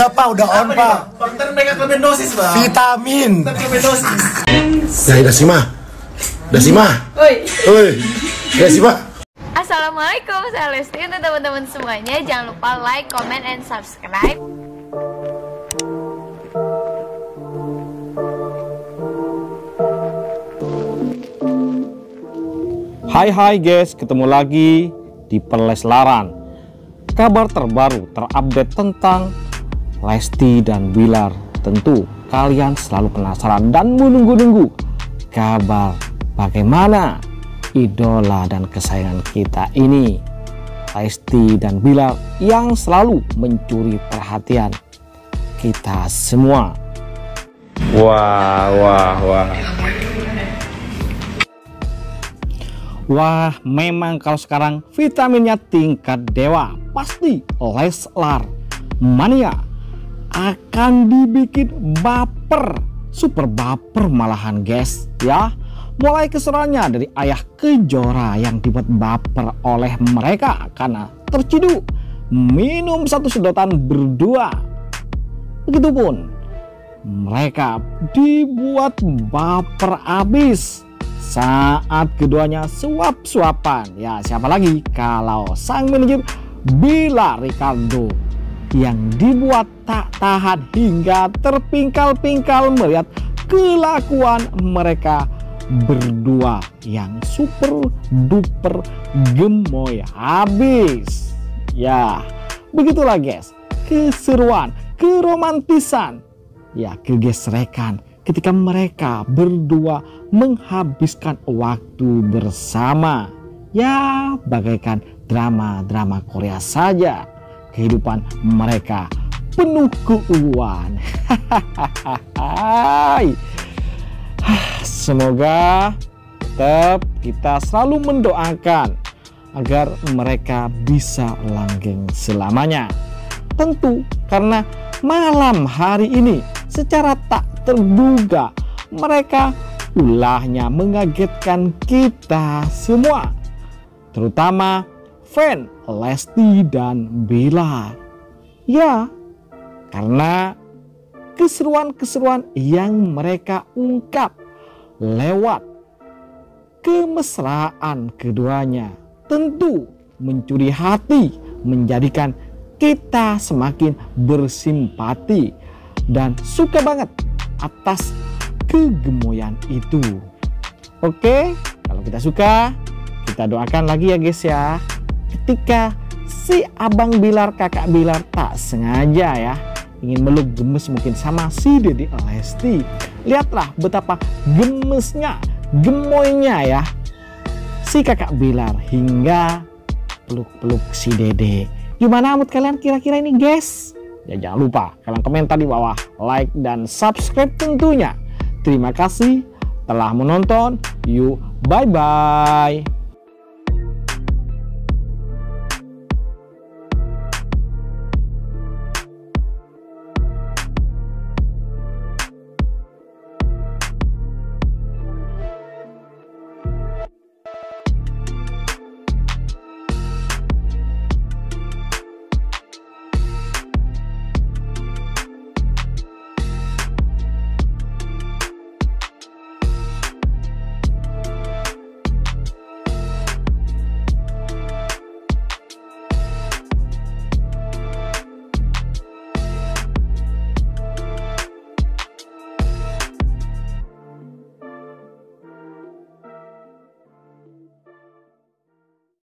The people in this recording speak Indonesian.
Udah pak, udah on pak. Faktor megaklebenosis bang. Vitamin. Megaklebenosis. Ya, Dasima. Dasima. Oi. Oi. Dasima. Assalamualaikum, saya Lesti untuk teman-teman semuanya. Jangan lupa like, comment, and subscribe. Hai hai guys, ketemu lagi di Perleslaran. Kabar terbaru terupdate tentang Lesti dan Bilar. Tentu kalian selalu penasaran dan menunggu-nunggu kabar bagaimana idola dan kesayangan kita ini. Lesti dan Bilar yang selalu mencuri perhatian kita semua. Wah, wah, wah. Wah, memang kalau sekarang vitaminnya tingkat dewa, pasti Leslar Mania akan dibikin baper, super baper malahan guys ya. Mulai keseruannya dari ayah kejora yang dibuat baper oleh mereka karena terciduk minum satu sedotan berdua. Begitupun mereka dibuat baper abis saat keduanya suap-suapan. Ya siapa lagi kalau sang manajer Bila Ricardo yang dibuat tak tahan hingga terpingkal-pingkal melihat kelakuan mereka berdua yang super duper gemoy habis. Ya, begitulah guys. Keseruan, keromantisan, ya kegesrekan ketika mereka berdua menghabiskan waktu bersama. Ya, bagaikan drama-drama Korea saja. Kehidupan mereka penuh keuuan. Semoga tetap kita selalu mendoakan agar mereka bisa langgeng selamanya. Tentu karena malam hari ini secara tak terduga mereka ulahnya mengagetkan kita semua terutama fan Lesti dan Bella ya karena keseruan-keseruan yang mereka ungkap lewat kemesraan keduanya tentu mencuri hati menjadikan kita semakin bersimpati dan suka banget atas kegemoyan itu. Oke, kalau kita suka, kita doakan lagi ya guys ya. Ketika si abang Bilar, kakak Bilar tak sengaja ya ingin meluk gemes mungkin sama si Dedi Lesti. Lihatlah betapa gemesnya, gemoynya ya si kakak Bilar hingga peluk-peluk si Dede. Gimana mood kalian kira-kira ini guys? Ya jangan lupa kalian komentar di bawah, like dan subscribe tentunya. Terima kasih telah menonton. Yuk, bye-bye.